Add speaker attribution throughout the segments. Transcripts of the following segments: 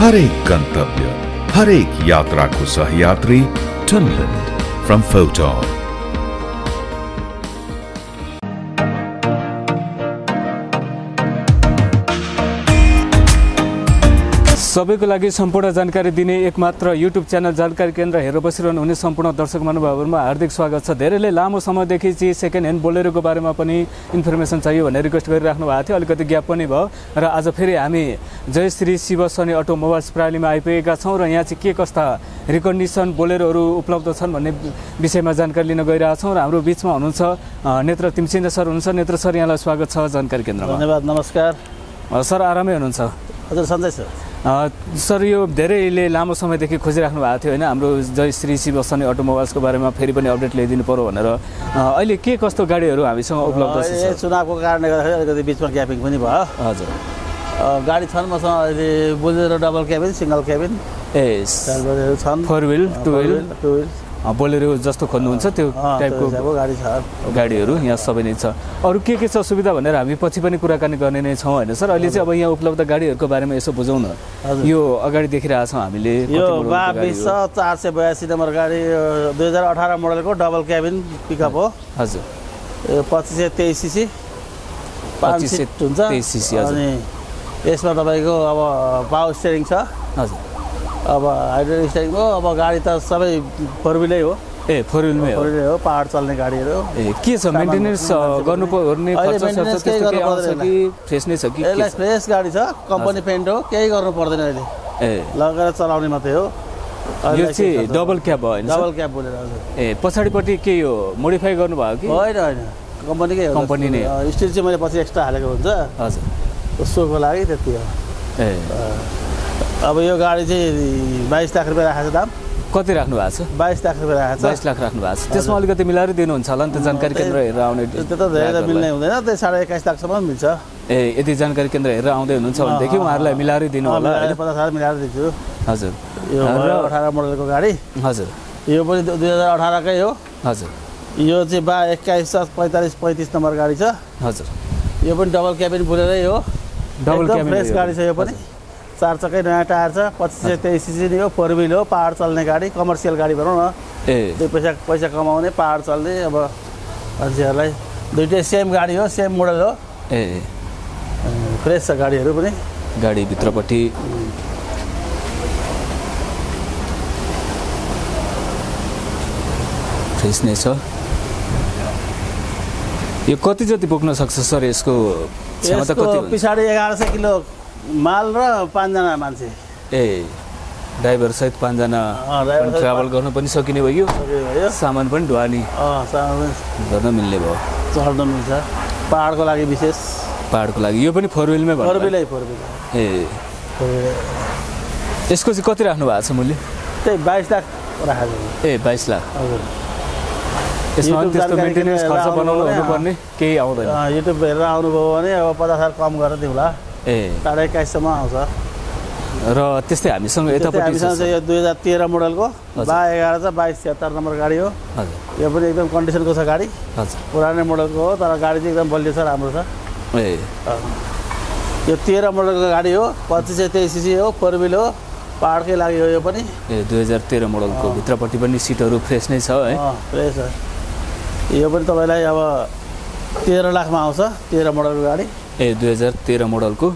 Speaker 1: हरेक गन्तव्य हरेक यात्राको सहयात्री फ्रम फोटोन
Speaker 2: सबैको लागि सम्पूर्ण जानकारी दिने एकमात्र युट्युब च्यानल जानकारी केन्द्र हेरेर बसिरहनु हुने सम्पूर्ण दर्शक महानुभावहरूमा हार्दिक स्वागत छ। धेरैले लामो समयदेखि चाहिँ सेकेन्ड ह्यान्ड बोलेरोको बारेमा पनि इन्फर्मेसन चाहियो भनेर रिक्वेस्ट गरिराख्नु भएको थियो। अलिकति ग्याप पनि भयो र आज फेरि हामी जयश्री शिव शनि अटोमोबाइल्स प्रणालीमा आइपुगेका छौँ र यहाँ चाहिँ के कस्ता रिकन्डिसन बोलेरोहरू उपलब्ध छन् भन्ने विषयमा जानकारी लिन गइरहेछौँ र हाम्रो बिचमा हुनुहुन्छ नेत्र तिमसिन्द सर हुनुहुन्छ। नेत्र सर यहाँलाई स्वागत छ जानकारी केन्द्रमा।
Speaker 3: धन्यवाद नमस्कार।
Speaker 2: सर आरामै हुनुहुन्छ?
Speaker 3: हजुर सन्जय सर
Speaker 2: सर यो धेरैले लामो समयदेखि खोजिराख्नु भएको थियो होइन? हाम्रो जय श्री शिव शनि अटोमोबाइल्सको बारेमा फेरि पनि अपडेट ल्याइदिनु पऱ्यो भनेर। अहिले के कस्तो गाडीहरू हामीसँग उपलब्ध छ?
Speaker 3: चुनावको कारणले गर्दाखेरि अलिकति बिचमा ग्यापिङ पनि भयो।
Speaker 2: हजुर।
Speaker 3: गाडी छन् मसँग अहिले Bolero double cabin single cabin.
Speaker 2: ए
Speaker 3: छन्।
Speaker 2: Four wheel two wheel
Speaker 3: two wheel
Speaker 2: a, Bolero जस्तो खोज्नुहुन्छ त्यो टाइपको
Speaker 3: गाडी छ।
Speaker 2: गाडीहरू यहाँ सबै नै छ। अरू के के छ सुविधा भनेर हामी पछि पनि कुराकानी गर्ने नै छौँ होइन सर? अहिले चाहिँ अब यहाँ उपलब्ध गाडीहरूको बारेमा यसो बुझौँ न। यो अगाडि देखिरहेछौँ हामीले
Speaker 3: यो बिस
Speaker 2: हो?
Speaker 3: चार सय बयासी नम्बर गाडी दुई हजार अठार मोडलको डबल क्याबिन पिकअप हो।
Speaker 2: हजुर।
Speaker 3: पच्चिस सय तेइस सिसी। पाँच
Speaker 2: 25
Speaker 3: सिट हुन्छ
Speaker 2: 23 सीसी, हजुर।
Speaker 3: अनि यसमा तपाईँको अब पावर स्टेरिङ छ।
Speaker 2: हजुर।
Speaker 3: अब हाइड्रोलिक स्टेरिङ हो अब गाडी त सबै फोर व्हिलै हो।
Speaker 2: ए फोर व्हिलमै हो?
Speaker 3: फोर व्हिलै हो पाहाड चल्ने गाडीहरू।
Speaker 2: ए के छ? मेन्टेनेन्स गर्नु पर्ने फ्रेस नै छ कि?
Speaker 3: यसलाई? फ्रेस गाडी छ कम्पनी पेन्ट हो केही गर्नु पर्दैन अहिले।
Speaker 2: ए।
Speaker 3: लगेर चलाउने मात्रै हो।
Speaker 2: यो चाहिँ डबल क्याब भयो होइन?
Speaker 3: डबल क्याब बोलेर हजुर।
Speaker 2: ए पछाडिपट्टि के यो मोडिफाई गर्नुभयो कि?
Speaker 3: होइन होइन। कम्पनीकै हो
Speaker 2: कम्पनी नै हो।
Speaker 3: स्टिल चाहिँ मैले पछि एक्स्ट्रा हालेको हुन्छ।
Speaker 2: हजुर।
Speaker 3: सोको लागि त्यति हो।
Speaker 2: ए।
Speaker 3: अब यो गाडी चाहिँ बाइस लाख रुपियाँ राखेको छ दाम।
Speaker 2: कति राख्नु भएको छ?
Speaker 3: बाइस लाख रुपियाँ राखेको
Speaker 2: बाइस
Speaker 3: छ
Speaker 2: लाख राख्नु भएको छ। त्यसमा अलिकति मिलाएर दिनुहुन्छ होला नि त जानकारी केन्द्र हेरेर आउने
Speaker 3: त्यो त धेरै त मिल्ने हुँदैन त्यही साढे एक्काइस लाखसम्म पनि मिल्छ।
Speaker 2: ए यदि जानकारी केन्द्र हेरेर आउँदै हुनुहुन्छ भनेदेखि उहाँहरूलाई मिलाएर दिनु होला
Speaker 3: पचास हजार मिलाएर दिन्छु।
Speaker 2: हजुर।
Speaker 3: यो अठार मोडलको गाडी।
Speaker 2: हजुर।
Speaker 3: यो पनि दुई हजार अठारकै हो।
Speaker 2: हजुर।
Speaker 3: यो चाहिँ बा एक्काइस पैँतालिस पैँतिस नम्बर गाडी छ।
Speaker 2: हजुर।
Speaker 3: यो पनि डबल क्याबिन बोलेरै हो।
Speaker 2: डबल
Speaker 3: एकदम फ्रेस गाडी छ यो पनि। चार चक्कै नयाँ टायर छ पच्चिस सय तेइस सिसी नै हो फोर व्हिल हो पाहाड चल्ने गाडी कमर्सियल गाडी भनौँ न।
Speaker 2: ए।
Speaker 3: दुई पैसा पैसा कमाउने पाहाड चल्ने अब मान्छेहरूलाई दुइटै सेम गाडी हो सेम मोडल हो।
Speaker 2: ए।
Speaker 3: फ्रेस छ गाडीहरू पनि।
Speaker 2: गाडीभित्रपट्टि फ्रेस नै छ। यो कति जति बोक्न सक्छ सर यसको क्षमता कति
Speaker 3: पछाडि एघार सय किलो माल र पाँचजना मान्छे।
Speaker 2: ए ड्राइभर सहित पाँचजना ट्राभल गर्न पनि सकिने भयो सामान पनि ढुवानी। गर्न मिल्ने भयो।
Speaker 3: चढ्न मिल्छ। पाहाडको लागि विशेष।
Speaker 2: पाहाडको लागि। यो पनि फोर व्हिलमै
Speaker 3: फोर? व्हिलै फोर व्हिल
Speaker 2: ए यसको चाहिँ कति राख्नु भएको छ मूल्य?
Speaker 3: त्यही बाइस लाख राखेको।
Speaker 2: ए बाइस लाख।
Speaker 3: हजुर।
Speaker 2: यसमा त्यस्तो
Speaker 3: जानकारी
Speaker 2: मेन्टेनेन्स
Speaker 3: किनेर
Speaker 2: खर्च
Speaker 3: आउनु
Speaker 2: बनाउनु
Speaker 3: भने,
Speaker 2: हुनुपर्ने केही आउँदैन।
Speaker 3: अँ, युट्युब हेरेर आउनुभयो भने अब पचास हजार कम गरेर दिउँला।
Speaker 2: ए।
Speaker 3: साढे एक्काइससम्म आउँछ।
Speaker 2: र त्यस्तै हामीसँग यतापट्टि छ
Speaker 3: हामीसँग चाहिँ यो दुई हजार तेह्र मोडलको। बा एघार छ बाइस छिहत्तर नम्बर गाडी हो।
Speaker 2: हजुर।
Speaker 3: यो पनि एकदम कन्डिसनको छ गाडी।
Speaker 2: हजुर।
Speaker 3: पुरानै मोडलको हो तर गाडी चाहिँ एकदम बलियो छ राम्रो छ।
Speaker 2: ए।
Speaker 3: यो तेह्र मोडलको गाडी हो पच्चिस सय तेइस सिसी हो फोर व्हिल हो पाहाडकै लागि हो यो पनि।
Speaker 2: ए दुई हजार तेह्र मोडलको भित्रपट्टि पनि सिटहरू फ्रेस नै छ है।
Speaker 3: फ्रेस हो यो पनि तपाईँलाई अब तेह्र लाखमा आउँछ तेह्र मोडलको गाडी।
Speaker 2: ए दुई हजार तेह्र मोडलको?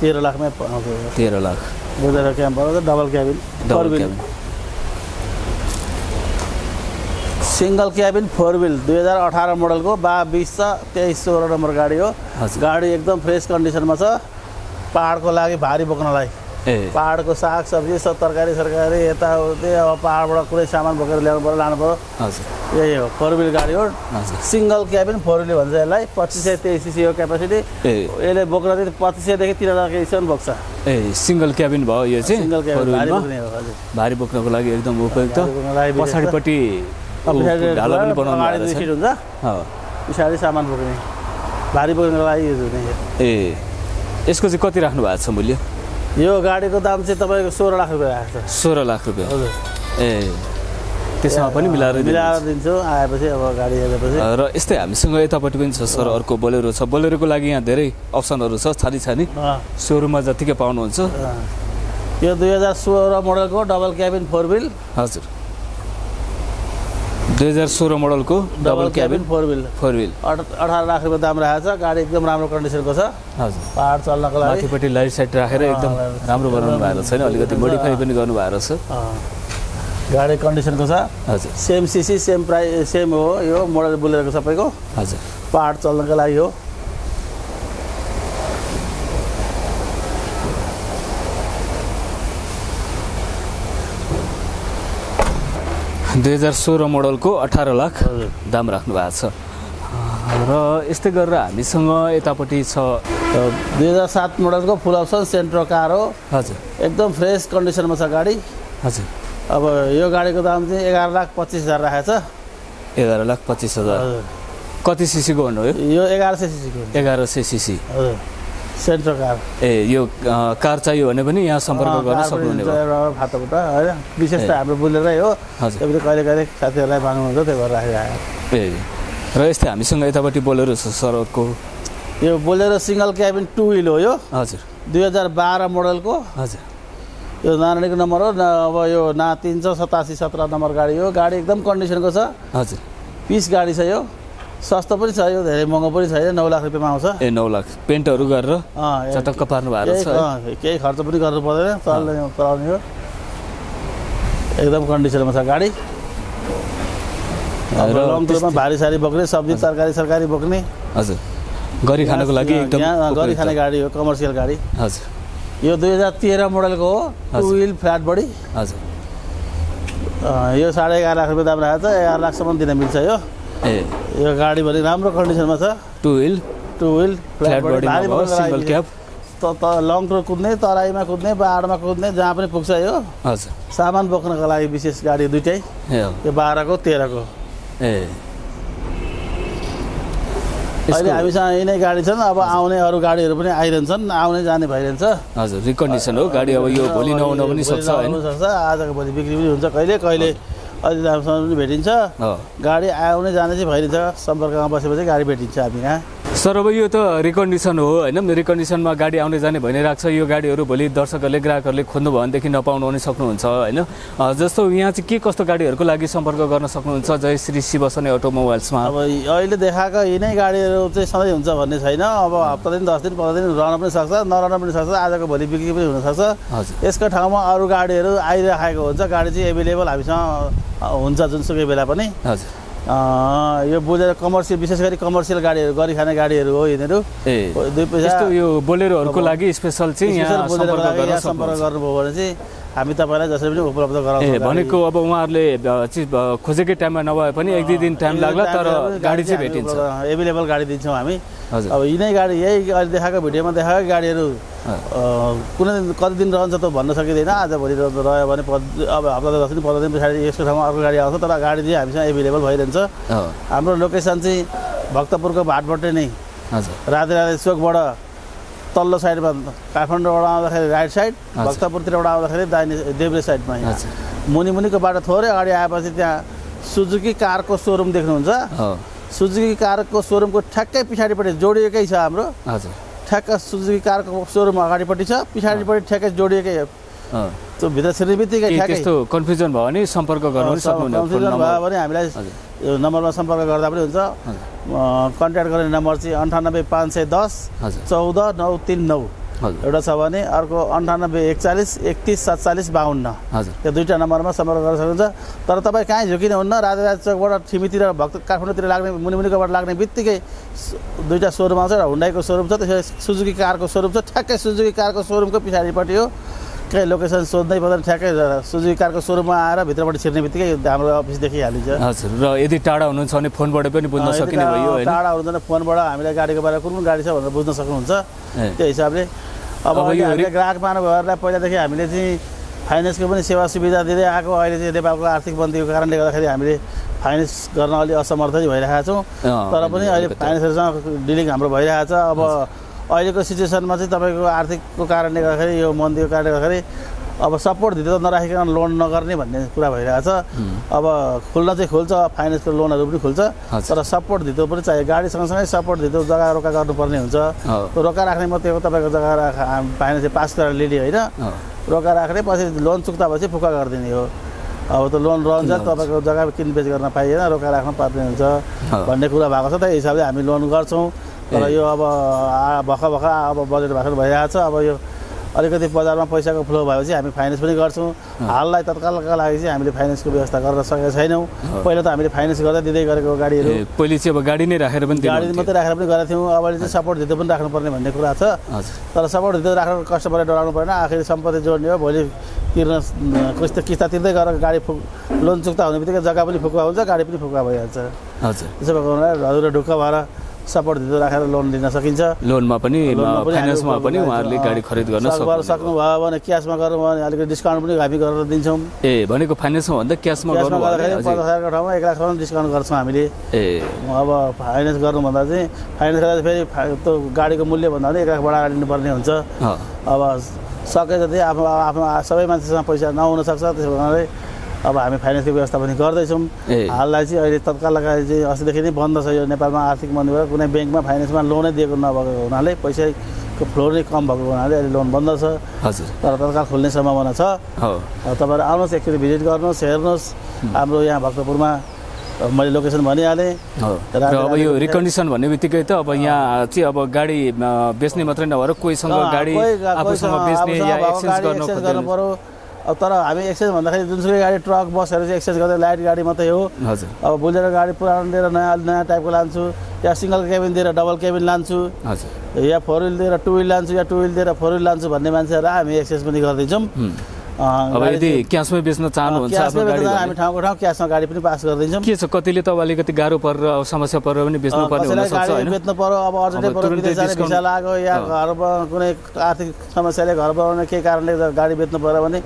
Speaker 3: तेह्र लाखमै आउँछ।
Speaker 2: तेह्र लाख।
Speaker 3: बोलेरो क्याम्पर हो double cabin
Speaker 2: double cabin
Speaker 3: single cabin four wheel दुई हजार अठार मोडलको बा बिस छ तेइस सोह्र नम्बर गाडी हो। गाडी एकदम फ्रेस कन्डिसनमा छ। पाहाडको लागि भारी बोक्नलाई। पाहाडको साग सब्जी सब तरकारी सरकारी यताउति अब पाहाडबाट कुनै सामान बोकेर ल्याउनु पऱ्यो लानु पऱ्यो यही हो फोर व्हिल गाडी हो। सिङ्गल क्याबिन फोर व्हिल भन्छ यसलाई। पच्चिस सय तेइस सिसी हो क्यापासिटी यसले बोक्न चाहिँ पच्चिस सयदेखि तिन हजार केजीसम्म बोक्छ।
Speaker 2: ए सिङ्गल क्याबिन भयो यो चाहिँ?
Speaker 3: सिङ्गल क्याबिन भारी
Speaker 2: बोक्नको लागि एकदम उपयुक्त। पछाडिपट्टि
Speaker 3: हुन्छ। पछाडि सामान बोक्ने। भारी बोक्नको लागि युज हुने।
Speaker 2: ए। यसको चाहिँ कति राख्नु भएको छ मूल्य?
Speaker 3: यो गाडीको दाम चाहिँ तपाईँको सोह्र लाख रुपियाँ आएको छ।
Speaker 2: सोह्र लाख रुपियाँ।
Speaker 3: हजुर।
Speaker 2: ए त्यसमा पनि मिलाएर
Speaker 3: मिलाएर। दिन्छु। आएपछि अब गाडी हेरेपछि।
Speaker 2: र यस्तै हामीसँग यतापट्टि पनि छ सर अर्को बोलेरो छ। बोलेरोको लागि यहाँ धेरै अप्सनहरू छ छानी छानी सोरुममा जतिकै पाउनुहुन्छ।
Speaker 3: यो दुई हजार सोह्र मोडलको डबल क्याबिन फोर व्हिल।
Speaker 2: हजुर। दुई हजार सोह्र मोडलको double cabin
Speaker 3: four wheel
Speaker 2: four
Speaker 3: अठ अठार लाख रुपियाँ दाम राखेको छ गाडी एकदम राम्रो कन्डिसनको छ।
Speaker 2: हजुर।
Speaker 3: पाहाड चल्नको लागि।
Speaker 2: माथिपट्टि लाइट साइड राखेर एकदम राम्रो बनाउनु भएको छैन अलिकति मोडिफाई पनि गर्नुभएको छ।
Speaker 3: गाडी कन्डिसनको छ।
Speaker 2: हजुर।
Speaker 3: Same CC same price same हो यो मोडल बुलेरको सबैको।
Speaker 2: हजुर।
Speaker 3: पाहाड चल्नको लागि हो।
Speaker 2: दुई हजार सोह्र मोडलको अठार लाख। दाम राख्नु भएको छ। र यस्तै गरेर हामीसँग यतापट्टि छ।
Speaker 3: दुई हजार सात मोडलको फुल अप्सन सेन्ट्रो कार हो।
Speaker 2: हजुर।
Speaker 3: एकदम फ्रेस कन्डिसनमा छ गाडी।
Speaker 2: हजुर।
Speaker 3: अब यो गाडीको दाम चाहिँ एघार लाख पच्चिस हजार राखेको छ।
Speaker 2: एघार लाख पच्चिस हजार।
Speaker 3: हजुर।
Speaker 2: कति सिसीको भन्नुभयो?
Speaker 3: यो एघार सय सिसीको।
Speaker 2: एघार सय सिसी।
Speaker 3: हजुर। सेन्ट्रो कार
Speaker 2: ए यो कार चाहियो भने पनि यहाँ सम्पर्क गर्न सक्नुहुने
Speaker 3: फाटोबाट होइन? विशेष त हाम्रो बुलेरै हो।
Speaker 2: हजुर।
Speaker 3: त्यही कहिले कहिले साथीहरूलाई माग्नुहुन्छ त्यही भएर राखेको
Speaker 2: ए र यस्तै हामीसँग यतापट्टि बोलेरो छ सरको
Speaker 3: यो Bolero single cabin two wheel हो यो।
Speaker 2: हजुर।
Speaker 3: दुई हजार बाह्र मोडलको।
Speaker 2: हजुर।
Speaker 3: यो नारायणको नम्बर हो। न अब यो ना तिन सौ सतासी सत्र नम्बर गाडी हो। गाडी एकदम कन्डिसनको छ।
Speaker 2: हजुर।
Speaker 3: पिस गाडी छ यो। सस्तो पनि छ यो धेरै महँगो पनि छैन नौ लाख रुपियाँमा आउँछ।
Speaker 2: ए नौ लाख। पेन्टहरू गरेर चटक्क पार्नु भएको छ
Speaker 3: केही खर्च पनि गर्नु पर्दैन। चल्ने चलाउने हो। एकदम कन्डिसनमा छ गाडी। लङ टुरमा भारी सारी बोक्ने सब्जी तरकारी सरकारी बोक्ने।
Speaker 2: हजुर। गरी खानको लागि एकदम
Speaker 3: गरी खाने। गाडी हो कमर्सियल गाडी।
Speaker 2: हजुर।
Speaker 3: यो दुई हजार तेह्र मोडलको हो टु। विल फ्ल्याट बडी
Speaker 2: हजुर।
Speaker 3: यो साढे एघार लाख रुपियाँ दाम राखेको छ एघार लाखसम्म दिन मिल्छ यो।
Speaker 2: ए।
Speaker 3: यो गाडी भने राम्रो कन्डिसनमा छ।
Speaker 2: टु विल
Speaker 3: टु बोक्नको
Speaker 2: सिङ्गल क्याब
Speaker 3: त त लङ टुर कुद्ने तराईमा कुद्ने पाहाडमा कुद्ने जहाँ पनि पुग्छ यो।
Speaker 2: हजुर।
Speaker 3: सामान बोक्नको लागि विशेष गाडी दुइटै।
Speaker 2: ए।
Speaker 3: यो बाह्रको तेह्रको।
Speaker 2: ए।
Speaker 3: अहिले हामीसँग यिनै गाडी छन् अब आउने अरू गाडीहरू पनि आइरहन्छन् आउने जाने भइरहन्छ।
Speaker 2: हजुर रिकन्डिसन हो। गाडी अब यो भोलि नहुन पनि सक्छ
Speaker 3: सक्छ आजको भोलि बिक्री पनि हुन्छ। कहिले कहिले अलि दामसम्म पनि भेटिन्छ। गाडी आउने जाने चाहिँ भइरहन्छ सम्पर्कमा बसेपछि गाडी भेटिन्छ हामी यहाँ
Speaker 2: सर अब यो त रिकन्डिसन हो होइन? रिकन्डिसनमा गाडी आउने जाने भइरहेको छ यो गाडीहरू भोलि दर्शकहरूले ग्राहकहरूले खोज्नु भयो भनेदेखि नपाउनु पनि सक्नुहुन्छ होइन? जस्तो यहाँ चाहिँ के कस्तो गाडीहरूको लागि सम्पर्क गर्न सक्नुहुन्छ? जय श्री शिवसने अटोमोबाइल्समा
Speaker 3: अब अहिले देखाएको यिनै गाडीहरू चाहिँ सधैँ हुन्छ भन्ने छैन। अब हप्ता दिन दस दिन पन्ध्र दिन रहन पनि सक्छ नरहन पनि सक्छ आजको भोलि बिक्री पनि हुनसक्छ
Speaker 2: हजुर।
Speaker 3: यसको ठाउँमा अरू गाडीहरू आइरहेको हुन्छ। गाडी चाहिँ एभाइलेबल हामीसँग हुन्छ जुनसुकै बेला पनि।
Speaker 2: हजुर।
Speaker 3: यो बुझेर कमर्सियल विशेष गरी कमर्सियल गाडीहरू गरी खाने गाडीहरू हो यिनीहरू। दुई पैसा
Speaker 2: यो बोलेरोहरूको लागि स्पेसल चाहिँ सम्पर्क
Speaker 3: गर्नुभयो भने चाहिँ हामी तपाईँलाई जसरी पनि उपलब्ध गराउँछौँ
Speaker 2: ए। भनेको अब उहाँहरूले चिज खोजेकै टाइममा नभए पनि एक दुई दिन टाइम लाग्ला तर गाडी चाहिँ भेटिन्छ।
Speaker 3: एभाइलेबल गाडी दिन्छौँ हामी। अब यिनै गाडी यही अहिले देखाएको भिडियोमा देखाएको गाडीहरू कुनै दिन कति दिन रहन्छ त भन्न सकिँदैन आज भोलि रह्यो भने अब हप्ता दस दिन पन्ध्र दिन पछाडि यसको ठाउँमा अर्को गाडी आउँछ तर गाडी चाहिँ हामीसँग एभाइलेबल भइरहन्छ। हाम्रो लोकेसन चाहिँ भक्तपुरको भाटबाटै नै।
Speaker 2: हजुर।
Speaker 3: राधे राधे चोकबाट तल्लो साइडमा काठमाडौँबाट आउँदाखेरि राइट साइड। भक्तपुरतिरबाट आउँदाखेरि दाहिने देब्रे साइडमा यहाँ
Speaker 2: हजुर
Speaker 3: मुनि मुनिको बाटो थोरै अगाडि आएपछि त्यहाँ सुजुकी कारको सोरुम देख्नुहुन्छ सुजुकी कारको सोरुमको ठ्याक्कै पछाडिपट्टि जोडिएकै छ हाम्रो ठ्याक्क सुजुकी कारको सोरुम अगाडिपट्टि छ पछाडिपट्टि ठ्याक्कै जोडिएकै। त्यो भित्र छिर्ने बित्तिकै
Speaker 2: त्यस्तो कन्फ्युजन भयो भने सम्पर्क गर्नु
Speaker 3: कन्फ्युजन भयो भने हामीलाई। यो नम्बरमा सम्पर्क गर्दा पनि हुन्छ। कन्ट्याक्ट गर्ने नम्बर चाहिँ अन्ठानब्बे पाँच सय दस चौध नौ तिन नौ। एउटा छ भने अर्को अन्ठानब्बे एकचालिस एकतिस सत्तालिस बाहन्न
Speaker 2: हजुर।
Speaker 3: त्यो दुईवटा नम्बरमा सम्पर्क गर्न सक्नुहुन्छ। तर तपाईँ कहीँ झुकिनुहुन्न राजाराज चोकबाट ठिमीतिर भक्त काठमाडौँतिर लाग्ने मुनि मुनिकोबाट लाग्ने बित्तिकै दुईवटा सोरुम आउँछ र हुन्डाईको सोरुम छ त्यसरी सुजुकी कारको सोरुम छ ठ्याक्कै सुजुकी कारको सोरुमको पछाडिपट्टि हो। केही लोकेसन सोध्नै पर्दैन ठ्याक्कै सुजुकी कारको सोरुममा आएर भित्रपट्टि छिर्ने बित्तिकै हाम्रो अफिस देखिहालिन्छ।
Speaker 2: हजुर र यदि टाढा हुनुहुन्छ भने फोनबाट पनि बुझ्न सकिने भयो
Speaker 3: टाढा हुँदैन फोनबाट हामीलाई गाडीको बारेमा कुन कुन गाडी छ भनेर बुझ्न सक्नुहुन्छ। त्यो हिसाबले अब हामीले ग्राहक मानवहरूलाई पहिलादेखि हामीले चाहिँ फाइनेन्सको पनि सेवा सुविधा दिँदै आएको अहिले चाहिँ नेपालको आर्थिक मन्दीको कारणले गर्दाखेरि हामीले फाइनेन्स गर्न अलि असमर्थ भइरहेका छौँ तर पनि अहिले। फाइनेन्सहरूसँग डिलिङ हाम्रो भइरहेको छ अब अहिलेको सिचुएसनमा चाहिँ तपाईँको आर्थिकको कारणले गर्दाखेरि यो मन्दीको कारणले गर्दाखेरि अब सपोर्ट दिँदै नराखिकन लोन नगर्ने भन्ने कुरा भइरहेको छ। अब खुल्न चाहिँ खुल्छ फाइनेन्सको लोनहरू पनि खुल्छ। तर सपोर्ट दिँदो पनि चाहियो। गाडी सँगसँगै सपोर्ट दिँदो जग्गा रोका गर्नुपर्ने हुन्छ। रोका राख्ने मात्रै हो तपाईँको जग्गा राख फाइनेन्स पास गरेर लिने होइन। रोका राख्ने पछि लोन चुक्ता भएपछि फुक्का गरिदिने हो। अब त लोन रहन्छ तपाईँको जग्गा किनबेच गर्न पाइएन रोका राख्नु पर्ने हुन्छ भन्ने कुरा भएको छ। त्यही हिसाबले हामी लोन गर्छौँ। तर। यो अब भर्खर भर्खर अब बजेट भाषण भइरहेको छ। अब यो अलिकति बजारमा पैसाको फ्लो भएपछि हामी फाइनेन्स पनि गर्छौँ। हाललाई तत्कालका लागि चाहिँ हामीले फाइनेन्सको व्यवस्था गर्न सकेका छैनौँ। पहिला त हामीले फाइनेन्स गर्दै दिँदै गरेको गाडीहरू।
Speaker 2: पहिले चाहिँ अब गाडी नै राखेर पनि
Speaker 3: गाडी। मात्रै राखेर पनि गरेको थियौँ। अब अहिले चाहिँ सपोर्ट दिँदै पनि राख्नुपर्ने भन्ने कुरा छ। तर सपोर्ट दिँदै राख्नु कस्टमरलाई डराउनु परेन। आखिर सम्पत्ति जोड्ने हो भोलि तिर्न किस्ता किस्ता तिर्दै गरेर गाडी फुक लोन चुक्ता हुने बित्तिकै जग्गा पनि फुक्का हुन्छ गाडी पनि फुक्का भइहाल्छ।
Speaker 2: हजुर।
Speaker 3: त्यसो भएको हुनाले हजुर ढुक्क भएर सपोर्ट दिँदै राखेर लोन दिन सकिन्छ।
Speaker 2: लोनमा पनि फाइनेन्समा पनि उहाँहरूले गाडी खरिद गर्न
Speaker 3: सक्नु
Speaker 2: सक्नु
Speaker 3: सक्नुभयो भने क्यासमा गर्नु भने अलिकति डिस्काउन्ट पनि हामी गरेर दिन्छौँ।
Speaker 2: ए भनेको फाइनेन्समा भन्दा क्यासमा
Speaker 3: गर्दाखेरि ठाउँमा एक लाखसम्म डिस्काउन्ट गर्छौँ हामीले।
Speaker 2: ए।
Speaker 3: अब फाइनेन्स गर्नुभन्दा चाहिँ फाइनेन्स गर्दा फेरि त्यो गाडीको मूल्य भन्दा पनि एक लाख बढाएर लिनुपर्ने हुन्छ। अब सके जति आफ्नो आफ्नो सबै मान्छेसँग पैसा नहुन सक्छ त्यसो हुनाले अब हामी फाइनेन्सको व्यवस्था पनि गर्दैछौँ। हाललाई चाहिँ अहिले तत्कालका चाहिँ अस्तिदेखि नै बन्द छ यो नेपालमा आर्थिक मन्दी भएर कुनै ब्याङ्कमा फाइनेन्समा लोनै दिएको नभएको हुनाले पैसाको फ्लो नै कम भएको हुनाले अहिले लोन बन्द छ। तर तत्काल खोल्ने सम्भावना छ। तपाईँहरू आउनुहोस् एकचोटि भिजिट गर्नुहोस् हेर्नुहोस्। हाम्रो यहाँ भक्तपुरमा मैले लोकेसन भनिहालेँ।
Speaker 2: अब यो रिकन्डिसन भन्ने बित्तिकै त अब यहाँ चाहिँ अब गाडी बेच्ने मात्रै नभएर कोहीसँग गाडी आफूसँग बेच्ने या एक्सचेन्ज गर्न
Speaker 3: अब तर हामी एक्सचेन्ज भन्दाखेरि जुनसुकै गाडी ट्रक बसहरू चाहिँ एक्सचेन्ज गर्दै लाइट गाडी मात्रै हो।
Speaker 2: हजुर।
Speaker 3: अब बोलेरो गाडी पुरानो लिएर नयाँ नयाँ टाइपको लान्छु या सिङ्गल केबिन दिएर डबल केबिन लान्छु
Speaker 2: हजुर।
Speaker 3: या फोर व्हिल दिएर टु व्हिल लान्छु या टु व्हिल दिएर फोर व्हिल लान्छु भन्ने मान्छेहरू हामी एक्सचेन्ज पनि गरिदिन्छौँ
Speaker 2: अब यदि क्यासमै बेच्न चाहनुहुन्छ
Speaker 3: हामी ठाउँको ठाउँ क्यासमा गाडी पनि पास गरिदिन्छौँ
Speaker 2: के छ कतिले त अब अलिकति गाह्रो परेर समस्या परेर पनि बेच्नु पर्ने
Speaker 3: बेच्नु पर्यो अब अर्जेन्टै पर्यो भिसा लाग्यो या। घरमा कुनै आर्थिक समस्याले घर बनाउने केही कारणले गाडी बेच्नु पऱ्यो भने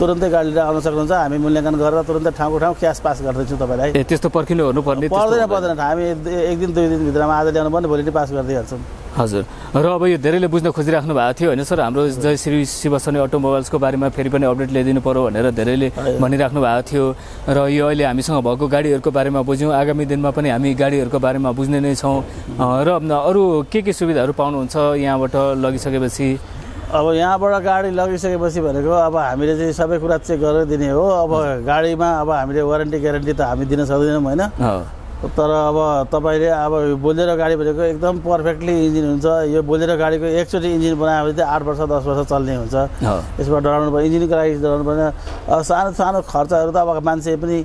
Speaker 3: तुरन्तै गाडी लिएर आउन सक्नुहुन्छ। हामी मूल्याङ्कन गरेर तुरन्तै ठाउँको ठाउँ क्यास पास गरिदिन्छौँ तपाईँलाई।
Speaker 2: त्यस्तो पर्खिनु पर्ने
Speaker 3: पर्दैन पर्दैन। हामी एक दिन दुई दिनभित्रमा आज ल्याउनु पनि भोलि नै पास गरिदिइहाल्छौँ।
Speaker 2: हजुर। र अब यो धेरैले बुझ्न खोजिराख्नु भएको थियो होइन सर हाम्रो जय श्री शिवशनी अटोमोबाइल्सको बारेमा फेरि पनि अपडेट ल्याइदिनु पऱ्यो भनेर धेरैले भनिराख्नु भएको थियो। र यो अहिले हामीसँग भएको गाडीहरूको बारेमा बुझ्यौँ। आगामी दिनमा पनि हामी गाडीहरूको बारेमा बुझ्ने नै छौँ। र अरू के के सुविधाहरू पाउनुहुन्छ यहाँबाट लगिसकेपछि?
Speaker 3: अब यहाँबाट गाडी लगिसकेपछि भनेको अब हामीले चाहिँ सबै कुरा चेक गरेर दिने हो। अब गाडीमा अब हामीले वारेन्टी ग्यारेन्टी त हामी दिन सक्दैनौँ होइन। तर अब तपाईँले अब बोलेरो गाडी भनेको एकदम पर्फेक्टली इन्जिन हुन्छ। यो बोलेरो गाडीको एकचोटि इन्जिन बनायो भने चाहिँ आठ वर्ष दस वर्ष चल्ने हुन्छ। यसमा डराउनु पर्यो इन्जिनको लागि डराउनु पर्ने। सानो सानो खर्चहरू त अब मान्छे पनि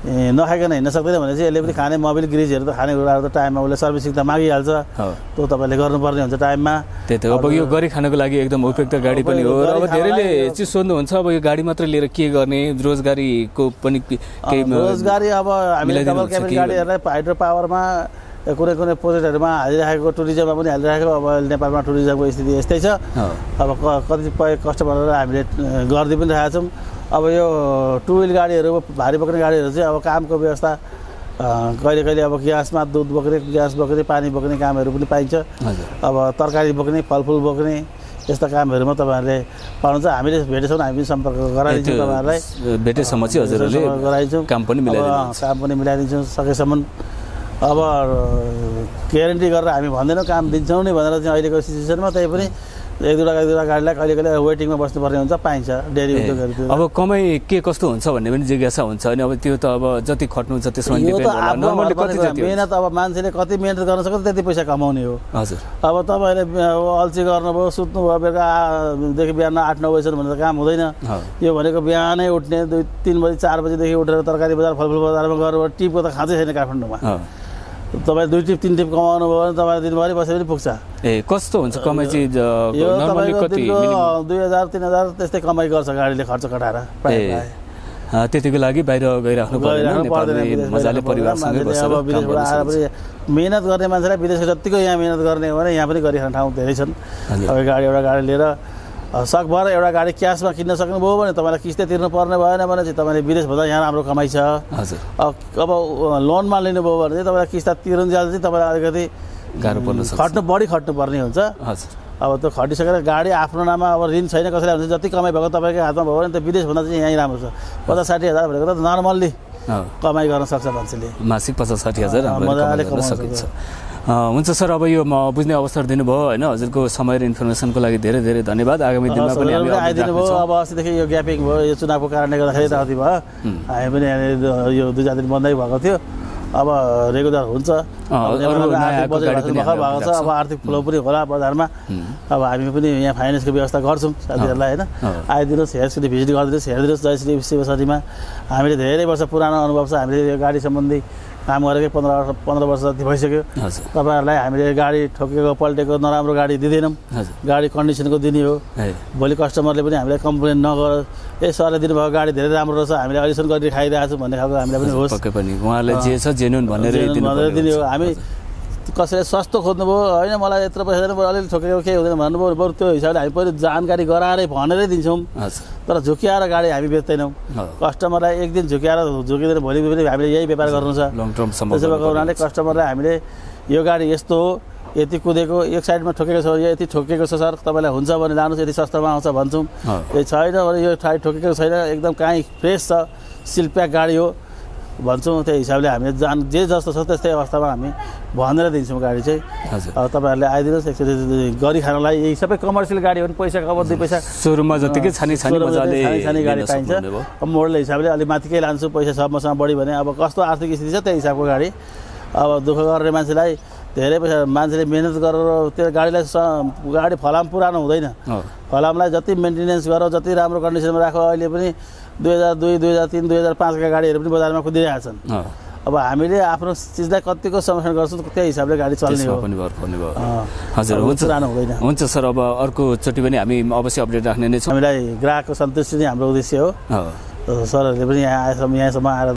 Speaker 3: ए, नखाइकन हिँड्न सक्दैन भने चाहिँ यसले पनि खाने मोबिल ग्रिजहरू त खाने कुराहरू त टाइममा उसले सर्भिसिङ त मागिहाल्छ। त्यो तपाईँले गर्नुपर्ने हुन्छ टाइममा।
Speaker 2: त्यही त अब यो गरी खानको लागि एकदम उपयुक्त गाडी पनि हो। र अब धेरैले चाहिँ सोध्नुहुन्छ अब यो गाडी मात्रै लिएर के गर्ने? रोजगारीको पनि केही
Speaker 3: रोजगारी अब हामीले डबल क्याबिन? गाडीहरूलाई हाइड्रो पावरमा कुनै कुनै प्रोजेक्टहरूमा हालिराखेको टुरिज्ममा पनि हालिराखेको अब नेपालमा टुरिज्मको स्थिति यस्तै छ। अब कतिपय कस्टमरहरूलाई हामीले अ, गरिदिई पनि रहेका छौँ। अब यो टु व्हिल गाडीहरू भारी बोक्ने गाडीहरू चाहिँ अब कामको व्यवस्था कहिले कहिले अब ग्यासमा दुध बोक्ने ग्यास बोक्ने पानी बोक्ने कामहरू पनि पाइन्छ। अब तरकारी बोक्ने फलफुल बोक्ने यस्ता कामहरूमा तपाईँहरूले पाउनुहुन्छ। हामीले भेटेछौँ हामी सम्पर्क गराइदिन्छौँ तपाईँहरूलाई।
Speaker 2: भेटेसम्म चाहिँ हजुरहरूले
Speaker 3: गराइदिन्छौँ।
Speaker 2: काम पनि
Speaker 3: काम पनि मिलाइदिन्छौँ सकेसम्म। अब ग्यारेन्टी गरेर हामी भन्दैनौँ काम दिन्छौँ नि भनेर चाहिँ अहिलेको सिचुएसनमा। त्यही पनि एक दुईवटा एक दुईवटा गाडीलाई कहिले कहिले वेटिङमा बस्नुपर्ने हुन्छ पाइन्छ डेरी
Speaker 2: ए,
Speaker 3: उद्योगहरूतिर
Speaker 2: अब कमाइ के कस्तो हुन्छ भन्ने पनि जिज्ञासा हुन्छ अनि अब त्यो त अब जति खट्नुहुन्छ त्यसमा?
Speaker 3: मिहिनेत अब मान्छेले कति मिहिनेत गर्न सक्छ त्यति पैसा कमाउने हो।
Speaker 2: हजुर।
Speaker 3: अब तपाईँले अब अल्छी गर्नुभयो सुत्नुभयो बेलुका आदेखि बिहान आठ नौ बजीसम्म भने त काम हुँदैन। यो भनेको बिहानै उठ्ने दुई तिन बजी चार बजीदेखि उठेर तरकारी बजार फलफुल बजारमा गएर टिपको त खाँचै छैन काठमाडौँमा। तपाईँ दुई टिप तिन टिप कमाउनु भयो भने तपाईँ दिनभरि बसे पनि पुग्छ।
Speaker 2: ए कस्तो हुन्छ? कमाइ चाहिँ
Speaker 3: यो तपाईँको? दुई हजार तिन हजार त्यस्तै कमाइ गर्छ गाडीले खर्च कटाएर
Speaker 2: त्यतिको लागि बाहिर गइराख्नु
Speaker 3: मिहिनेत गर्ने मान्छेलाई विदेशको जत्तिको यहाँ मिहिनेत गर्ने हो भने यहाँ पनि गरिखाने ठाउँ धेरै छन्। अब गाडी एउटा गाडी लिएर सकभर एउटा गाडी क्यासमा किन्न सक्नुभयो भने तपाईँलाई किस्तै तिर्नु पर्ने भएन भने चाहिँ तपाईँले विदेशभन्दा यहाँ राम्रो कमाइ छ।
Speaker 2: हजुर।
Speaker 3: अब लोनमा लिनुभयो भने चाहिँ तपाईँलाई किस्ता तिरुन्जेल चाहिँ तपाईँलाई अलिकति
Speaker 2: गाह्रो पर्न
Speaker 3: खट्नु बढी खट्नु पर्ने हुन्छ।
Speaker 2: हजुर।
Speaker 3: अब त्यो खटिसकेर गाडी आफ्नो नाममा अब ऋण छैन कसैलाई हुन्छ जति कमाइ भएको तपाईँकै हातमा भयो भने त्यो विदेशभन्दा चाहिँ यहीँ राम्रो छ। पचास साठी हजार भनेको त नर्मल्ली। कमाइ गर्न सक्छ मान्छेले।
Speaker 2: मासिक पचास साठी हजार
Speaker 3: मजाले कमाउन
Speaker 2: सकिन्छ। हुन्छ सर अब यो म बुझ्ने अवसर दिनुभयो होइन? हजुरको समय र इन्फर्मेसनको लागि धेरै धेरै धन्यवाद। आगामी दिनमा पनि
Speaker 3: आइदिनु भयो। अब अस्तिदेखि यो ग्यापिङ भयो यो चुनावको कारणले गर्दाखेरि राति भयो। हामी पनि यहाँनिर यो दुई चार दिन बन्दै भएको थियो। अब रेगुलर हुन्छ। भएको छ। अब आर्थिक फ्लो पनि होला बजारमा। अब हामी पनि यहाँ फाइनेन्सको व्यवस्था गर्छौँ साथीहरूलाई होइन। आइदिनुहोस् हेर्सुली भिजिट गरिदिनुहोस् हेरिदिनुहोस् जयश्री शिवशरीमा हामीले धेरै वर्ष पुरानो अनुभव छ हामीले यो गाडी सम्बन्धी काम गरेकै पन्ध्र वर्ष पन्ध्र वर्ष जति भइसक्यो। तपाईँहरूलाई हामीले गाडी ठोकेको पल्टेको नराम्रो गाडी दिँदैनौँ। गाडी कन्डिसनको दिने हो। भोलि कस्टमरले पनि हामीलाई कम्प्लेन नगर। ए सरले दिनुभएको गाडी धेरै राम्रो रहेछ हामीले अहिलेसम्म गरेर खाइरहेको छौँ भन्ने खालको हामीलाई पनि होस्।
Speaker 2: पनि। उहाँलाई जे छ जेन्युन भनेर दिनु
Speaker 3: हो। हामी कसैले सस्तो खोज्नुभयो होइन मलाई यत्रो पैसा दिनु अलिअलि ठोकेको केही हुँदैन भन्नुभयो बरु त्यो हिसाबले हामी पहिला जानकारी गराएरै भनेरै दिन्छौँ। तर झुकिआएर गाडी हामी बेच्दैनौँ। कस्टमरलाई एक दिन झुकिआएर झुकिँदैन भोलि पनि हामीले यही व्यापार गर्नु छ। त्यसो भएको हुनाले कस्टमरलाई हामीले यो गाडी यस्तो हो यति कुदेको एक साइडमा ठोकेको छ यो यति ठोकेको छ सर तपाईँलाई हुन्छ भने लानुहोस् यति सस्तोमा आउँछ भन्छौँ। यो छैन भने यो ठाई ठोकेको छैन एकदम काहीँ फ्रेस छ सिल प्याक गाडी हो। भन्छौँ त्यही हिसाबले हामीले जान जे जस्तो छ त्यस्तै अवस्थामा हामी भनेर दिन्छौँ गाडी चाहिँ। अब तपाईँहरूले आइदिनुहोस् एकचोटि गरी खानलाई यही सबै कमर्सियल गाडी हो भने पैसा कमाउ दुई पैसा।
Speaker 2: सोरुममा जतिकै छानी छानी
Speaker 3: गाडी पाइन्छ। मोडल हिसाबले अलिक माथिकै लान्छु पैसा छ मसँग बढी भने अब कस्तो आर्थिक स्थिति छ त्यही हिसाबको गाडी। अब दुःख गर्ने मान्छेलाई धेरै पैसा मान्छेले मिहिनेत गरेर त्यो गाडीलाई स- गाडी फलाम पुरानो हुँदैन। फलामलाई जति मेन्टेनेन्स गर जति राम्रो कन्डिसनमा राख अहिले पनि दुई हजार दुई दुई हजार तिन दुई हजार पाँचका गाडीहरू पनि बजारमा कुदिरहेका छन् अब हामीले आफ्नो चिजलाई कतिको संरक्षण गर्छौँ त्यही हिसाबले गाडी चल्ने हो।
Speaker 2: पनि भर पर्ने भयो। हजुर हुन्छ।
Speaker 3: हुँदैन।
Speaker 2: हुन्छ सर अब अर्कोचोटि पनि हामी अवश्य अपडेट राख्ने नै छौँ।
Speaker 3: हामीलाई ग्राहकको सन्तुष्टि नै हाम्रो उद्देश्य हो। सरहरूले पनि यहाँ आएसम्म यहाँसम्म आएर